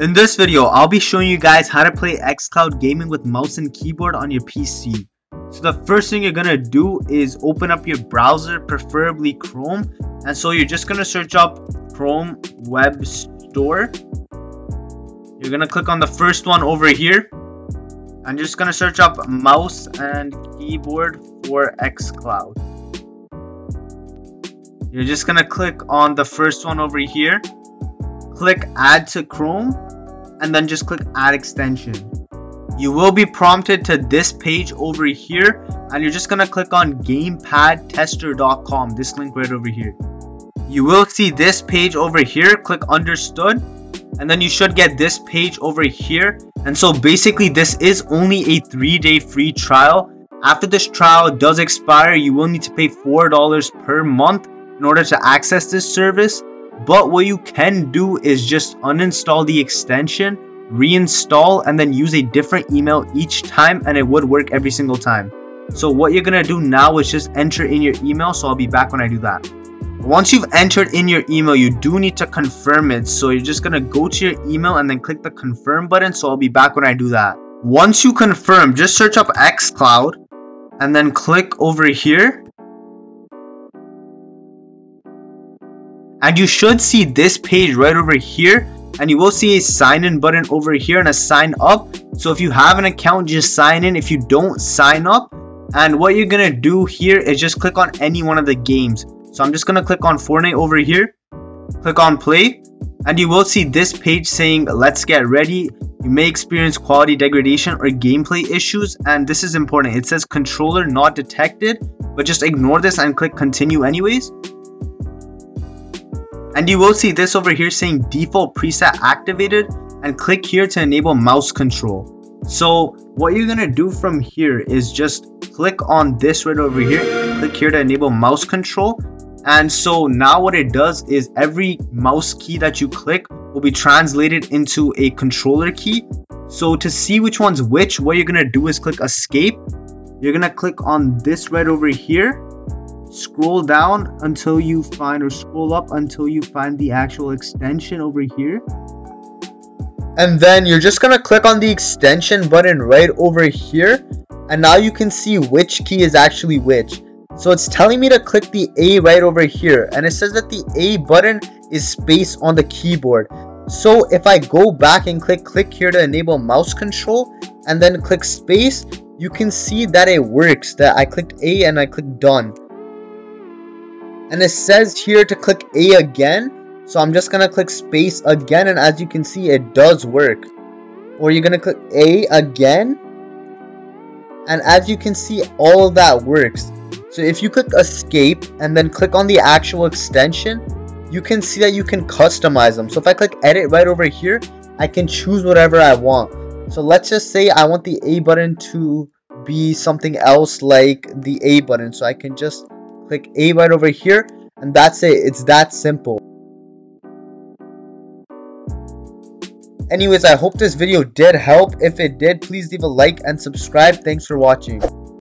In this video, I'll be showing you guys how to play xCloud gaming with mouse and keyboard on your PC. So the first thing you're gonna do is open up your browser, preferably Chrome. And so you're just gonna search up Chrome Web Store. You're gonna click on the first one over here. I'm just gonna search up mouse and keyboard for xCloud. You're just gonna click on the first one over here click add to Chrome and then just click add extension. You will be prompted to this page over here and you're just gonna click on gamepadtester.com, this link right over here. You will see this page over here, click understood and then you should get this page over here and so basically this is only a three day free trial after this trial does expire you will need to pay four dollars per month in order to access this service but what you can do is just uninstall the extension, reinstall, and then use a different email each time and it would work every single time. So what you're to do now is just enter in your email. So I'll be back when I do that. Once you've entered in your email, you do need to confirm it. So you're just to go to your email and then click the confirm button. So I'll be back when I do that. Once you confirm, just search up xCloud and then click over here and you should see this page right over here. And you will see a sign in button over here and a sign up. So if you have an account just sign in. If you don't sign up. And what you're gonna do here is just click on any one of the games. So i'm just gonna click on fortnite over here. Click on play. And you will see this page saying let's get ready. You may experience quality degradation or gameplay issues. And this is important. It says controller not detected. But just ignore this and click continue anyways and you will see this over here saying default preset activated and click here to enable mouse control. So what you're going to do from here is just click on this right over here, click here to enable mouse control. And so now what it does is every mouse key that you click will be translated into a controller key. So to see which one's which, what you're going to do is click escape. You're going to click on this right over here scroll down until you find or scroll up until you find the actual extension over here. And then you're just gonna click on the extension button right over here. And now you can see which key is actually which. So it's telling me to click the A right over here. And it says that the A button is space on the keyboard. So if I go back and click click here to enable mouse control and then click space you can see that it works that I clicked A and I clicked done and it says here to click A again. So I'm just gonna click space again and as you can see it does work. Or you're gonna click A again. And as you can see all of that works. So if you click escape and then click on the actual extension you can see that you can customize them. So if I click edit right over here I can choose whatever I want. So let's just say I want the A button to be something else like the A button. So I can just click A right over here and that's it. It's that simple. Anyways I hope this video did help. If it did please leave a like and subscribe. Thanks for watching